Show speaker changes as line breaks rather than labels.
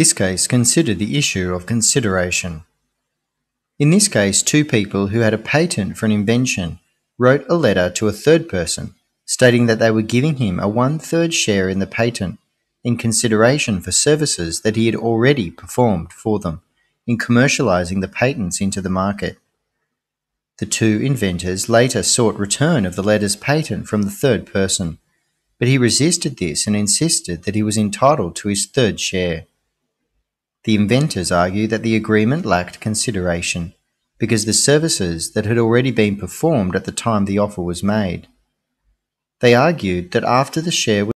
This case considered the issue of consideration. In this case, two people who had a patent for an invention wrote a letter to a third person stating that they were giving him a one third share in the patent in consideration for services that he had already performed for them in commercializing the patents into the market. The two inventors later sought return of the letters patent from the third person, but he resisted this and insisted that he was entitled to his third share. The inventors argue that the agreement lacked consideration because the services that had already been performed at the time the offer was made. They argued that after the share